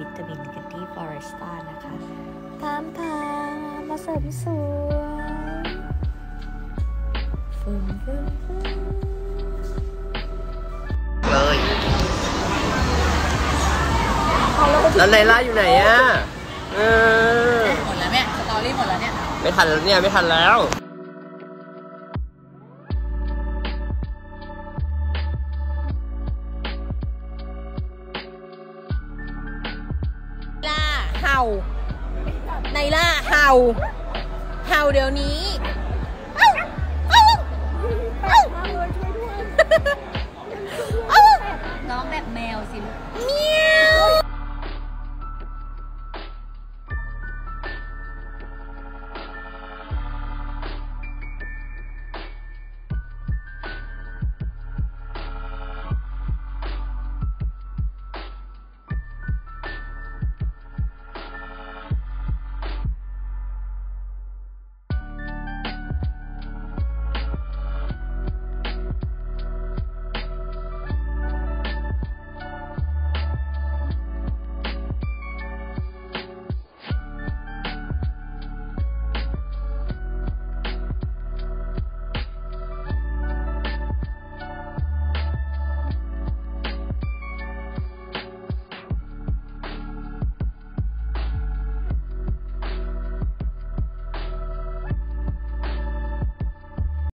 วิตามินกันที่ฟอเรสตานะคะตามทางมาเสริมสวยฟึมฟึมฟึมเลยแล้วไนล่าอยู่ไหนอะเออหมดแล้วเนี่ยสตอรี่หมดแล้วเนี่ย ไม่ทันแล้วเนี่ย ไม่ทันแล้ว เห่า ไนล่าเห่า เห่าเดี๋ยวนี้น้องแบบแมวสิลูก